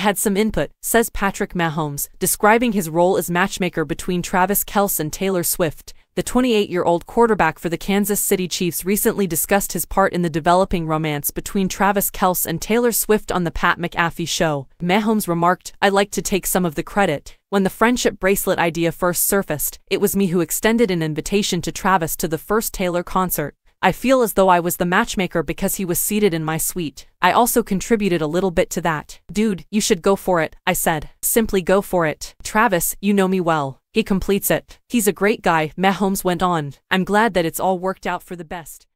had some input, says Patrick Mahomes, describing his role as matchmaker between Travis Kelce and Taylor Swift. The 28-year-old quarterback for the Kansas City Chiefs recently discussed his part in the developing romance between Travis Kelce and Taylor Swift on the Pat McAfee show. Mahomes remarked, I like to take some of the credit. When the friendship bracelet idea first surfaced, it was me who extended an invitation to Travis to the first Taylor concert. I feel as though I was the matchmaker because he was seated in my suite. I also contributed a little bit to that. Dude, you should go for it, I said. Simply go for it. Travis, you know me well. He completes it. He's a great guy, Mahomes went on. I'm glad that it's all worked out for the best.